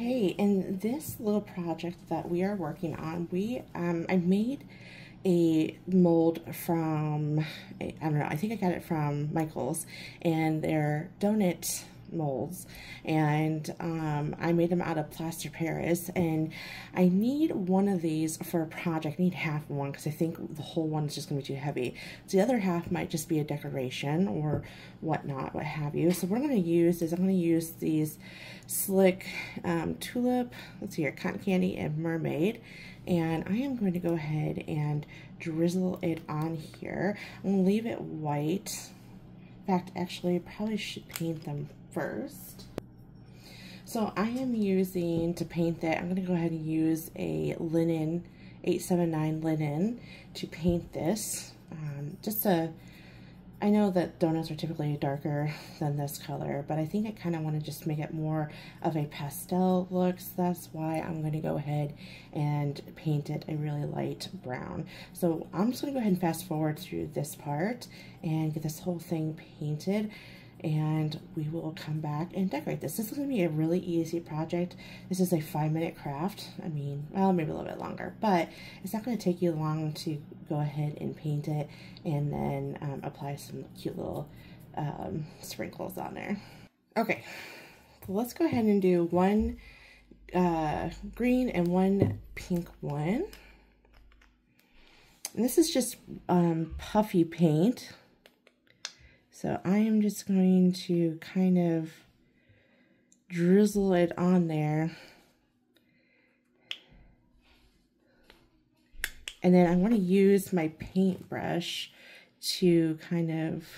Okay, in this little project that we are working on, we um, I made a mold from, I don't know, I think I got it from Michaels, and they're donut molds and um, I made them out of plaster Paris and I need one of these for a project. I need half one because I think the whole one is just going to be too heavy. So the other half might just be a decoration or whatnot, what have you. So what I'm going to use is I'm going to use these Slick um, Tulip, let's see here, Cotton Candy and Mermaid and I am going to go ahead and drizzle it on here. I'm going to leave it white. In fact, actually, I probably should paint them first. So I am using, to paint that, I'm going to go ahead and use a linen, 879 linen to paint this. Um, just a, I know that donuts are typically darker than this color, but I think I kind of want to just make it more of a pastel look, so that's why I'm going to go ahead and paint it a really light brown. So I'm just going to go ahead and fast forward through this part and get this whole thing painted and we will come back and decorate this. This is going to be a really easy project. This is a five minute craft. I mean, well, maybe a little bit longer, but it's not going to take you long to go ahead and paint it and then um, apply some cute little um, sprinkles on there. Okay, so let's go ahead and do one uh, green and one pink one. And this is just um, puffy paint. So I am just going to kind of drizzle it on there. And then I want to use my paintbrush to kind of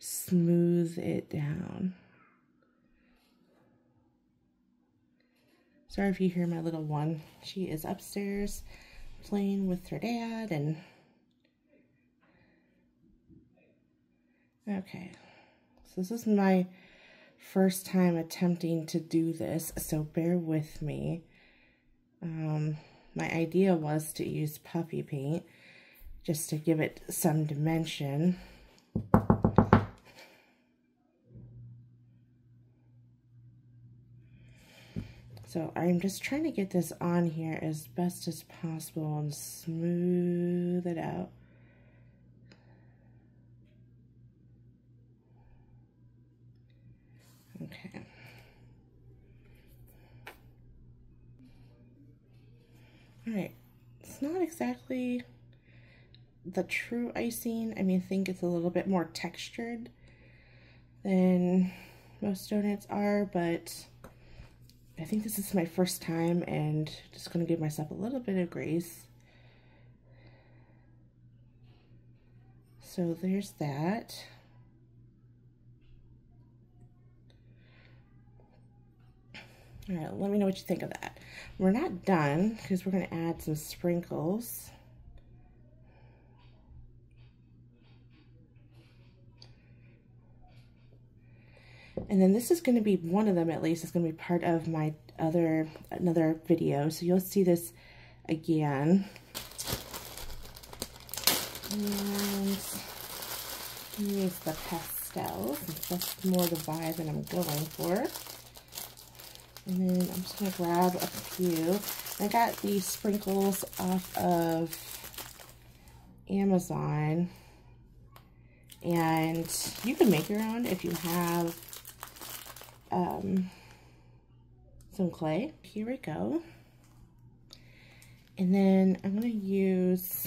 smooth it down. Sorry if you hear my little one. She is upstairs playing with her dad and Okay, so this is my first time attempting to do this, so bear with me. Um, my idea was to use puffy paint just to give it some dimension. So I'm just trying to get this on here as best as possible and smooth it out. Okay. Alright, it's not exactly the true icing. I mean, I think it's a little bit more textured than most donuts are, but I think this is my first time and just going to give myself a little bit of grace. So there's that. All right, let me know what you think of that. We're not done because we're going to add some sprinkles. And then this is going to be one of them at least. It's going to be part of my other, another video. So you'll see this again. And use the pastels. That's more the vibe that I'm going for. And then I'm just going to grab a few. I got these sprinkles off of Amazon. And you can make your own if you have um, some clay. Here we go. And then I'm going to use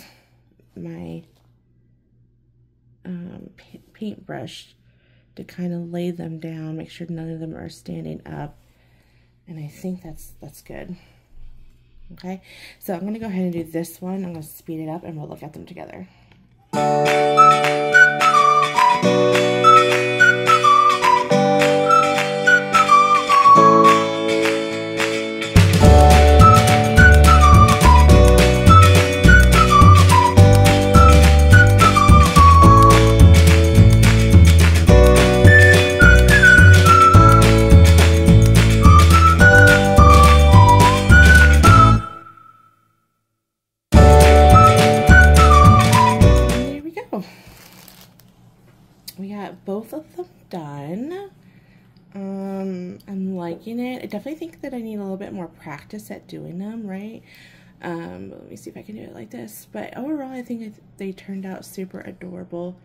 my um, paintbrush to kind of lay them down, make sure none of them are standing up. And I think that's that's good. Okay, so I'm going to go ahead and do this one. I'm going to speed it up and we'll look at them together. Both of them done. Um, I'm liking it. I definitely think that I need a little bit more practice at doing them, right? Um, let me see if I can do it like this. But overall, I think they turned out super adorable.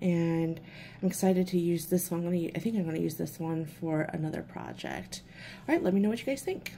And I'm excited to use this one. I'm gonna, I think I'm going to use this one for another project. All right, let me know what you guys think.